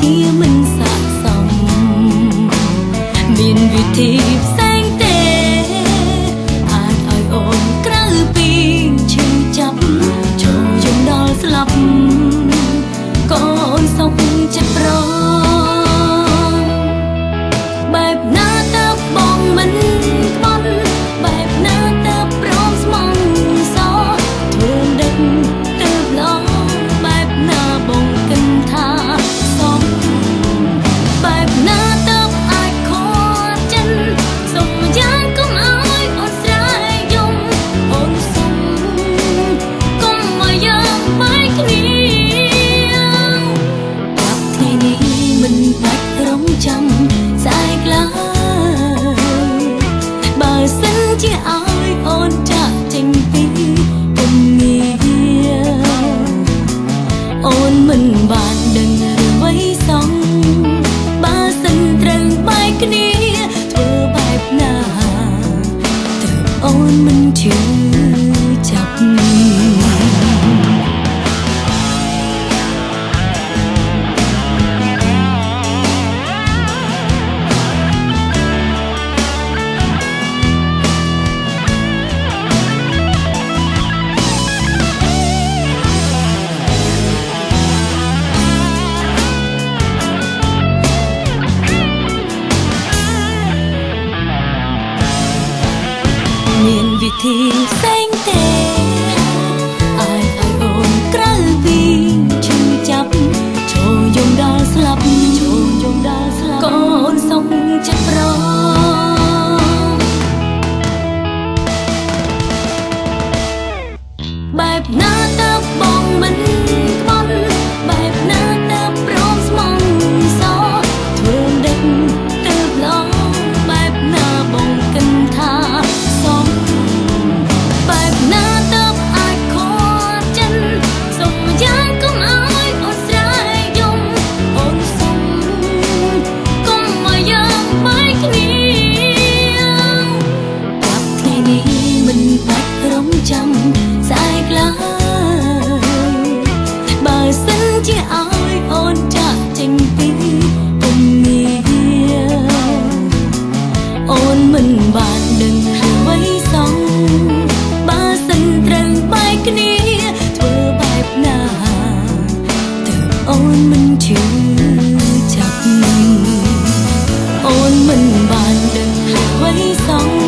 ជាមិនស័កសមមានវិធី មានវិធីផ្សេងទេអាចឲ្យអូនក្រៅពីឈឺចាប់ចូលយំដល់ស្លាប់ចូលយំដល់ស្លាប់កូនសុខចិត្តប្របែបណាទៅបង chữ chặt ôn mình bàn đừng quấy sóng